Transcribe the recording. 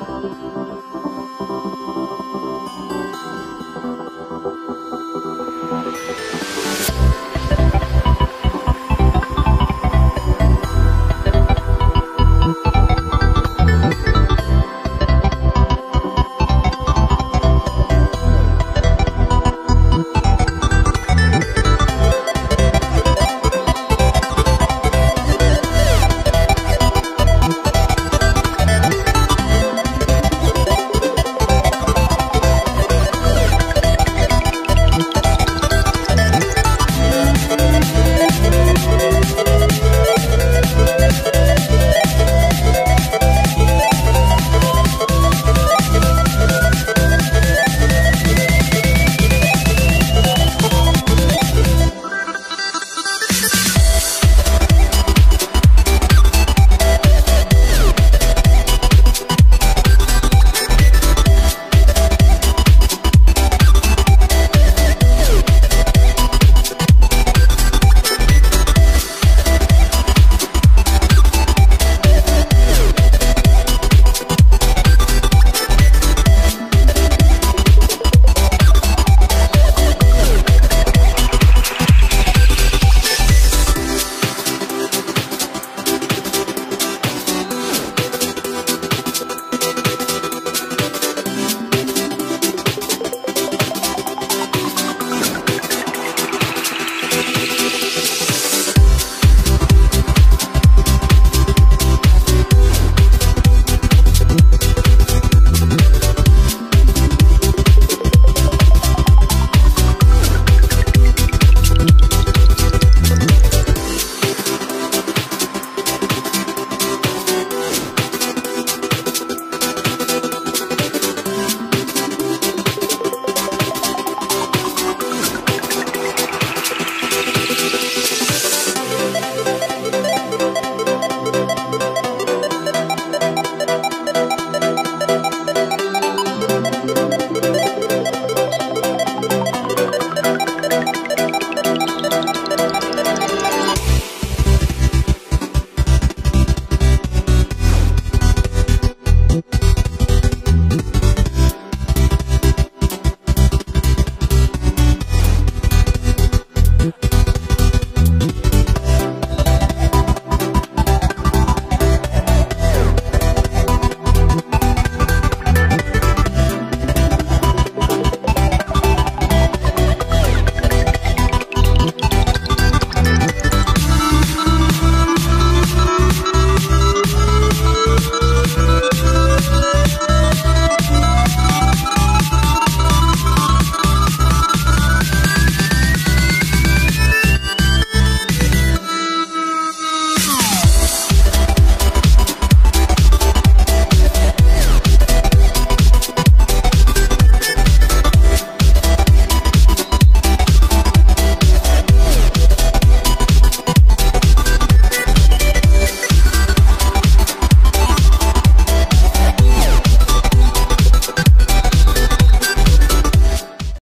Música